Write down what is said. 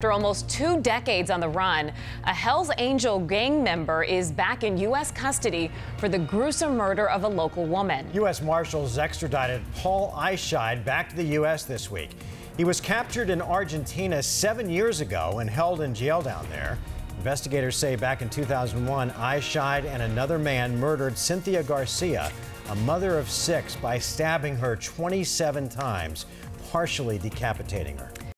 After almost two decades on the run, a Hells Angel gang member is back in U.S. custody for the gruesome murder of a local woman. U.S. Marshals extradited Paul Eischeid back to the U.S. this week. He was captured in Argentina seven years ago and held in jail down there. Investigators say back in 2001, Eischeid and another man murdered Cynthia Garcia, a mother of six, by stabbing her 27 times, partially decapitating her.